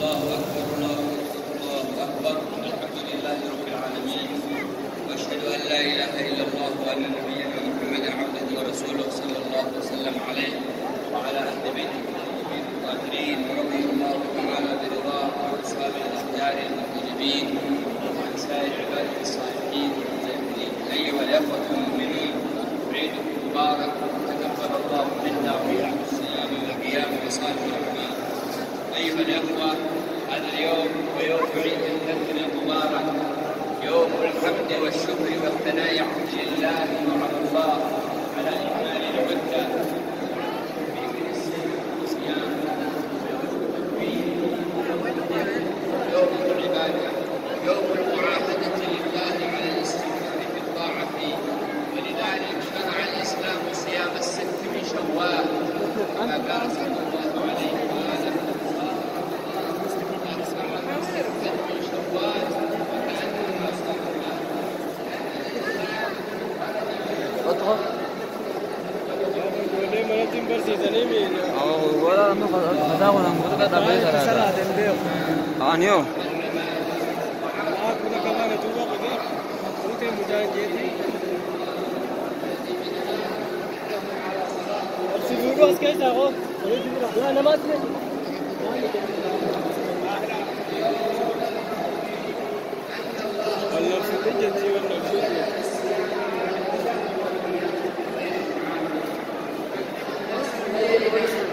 الله أكبر الله أكبر الله أكبر. الحمد لله رب العالمين. وأشهد أن لا إله إلا الله وأن نبينا محمدا عبده ورسوله صلى الله وسلم عليه وعلى أهل بيته الطيبين الطاهرين. ورضي الله تعالى برضاه عن أصحابه الأخيار المنتجبين وعن سائر عباده الصالحين. المجاهدين أيها الإخوة المؤمنون عيدكم مبارك. أيها الأخوة هذا اليوم ويوم عيد الفطر المبارك يوم الحمد والشكر والثناء لله وعلى الله votre Allah'ım seni Gracias.